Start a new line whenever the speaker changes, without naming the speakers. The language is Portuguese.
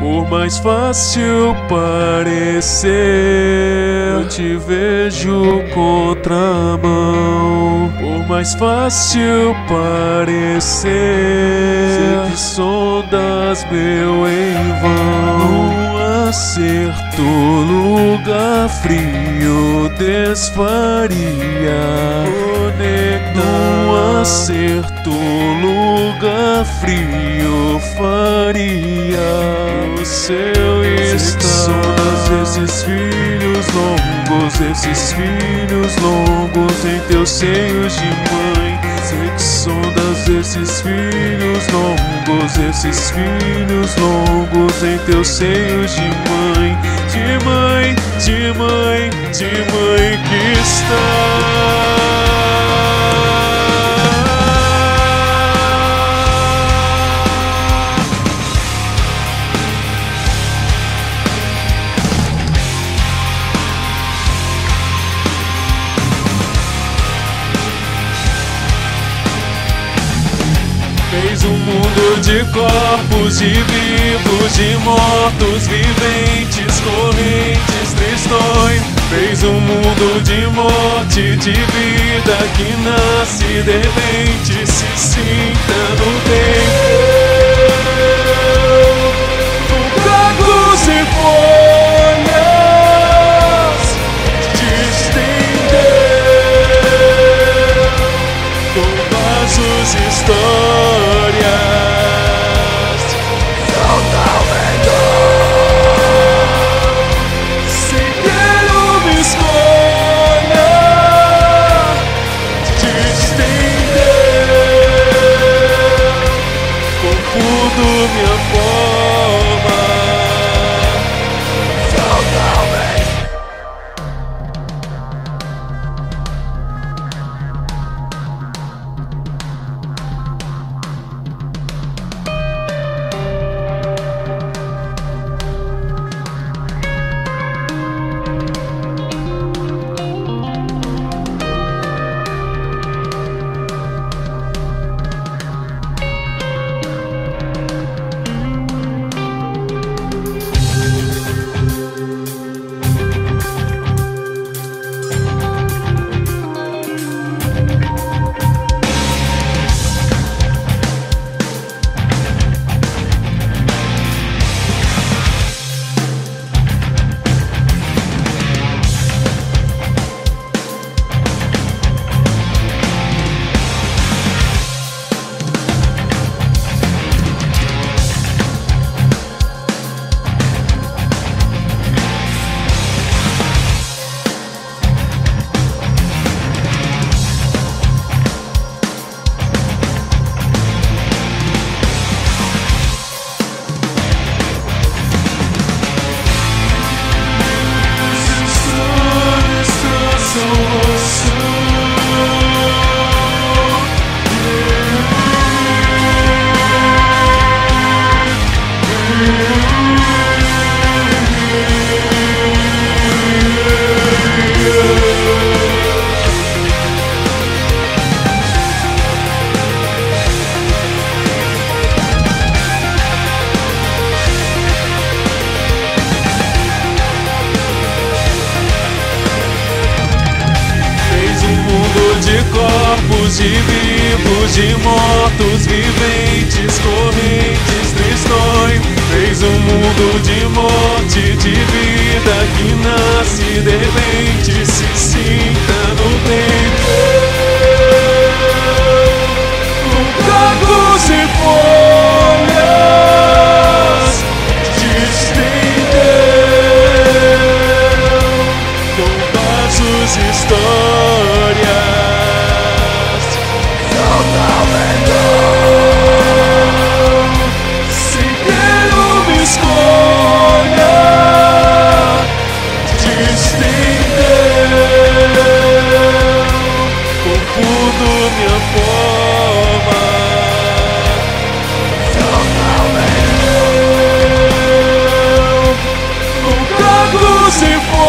Por mais fácil parecer, eu te vejo contramão. Por mais fácil parecer, sei que sondas meu em vão. Num acerto, lugar frio desfaria. Num acerto, lugar frio faria seu estado. Esses filhos longos, esses filhos longos em teus seios de mãe. Sei que sondas esses filhos longos, esses filhos longos em teus seios de mãe, de mãe, de mãe, de mãe que está. Fez um mundo de corpos, de vivos, de mortos, viventes, correntes, tristonhos. Fez um mundo de morte, de vida que nasce de repente, se sinta no tempo. De vivos, de mortos, viventes, correntes, tristonhos. Fez um mundo de morte, de vida que nasce de repente, se sinta cacos e